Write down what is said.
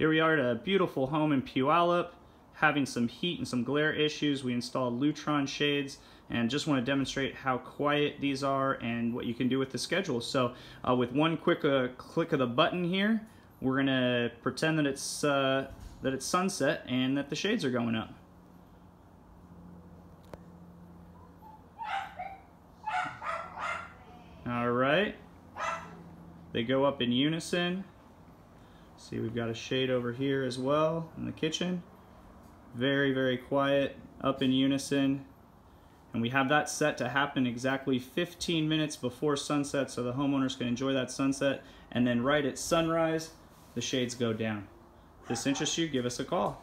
Here we are at a beautiful home in Puyallup, having some heat and some glare issues. We installed Lutron shades and just want to demonstrate how quiet these are and what you can do with the schedule. So uh, with one quick uh, click of the button here, we're gonna pretend that it's uh, that it's sunset and that the shades are going up. All right. They go up in unison. See, we've got a shade over here as well in the kitchen. Very, very quiet, up in unison. And we have that set to happen exactly 15 minutes before sunset so the homeowners can enjoy that sunset. And then right at sunrise, the shades go down. If this interests you, give us a call.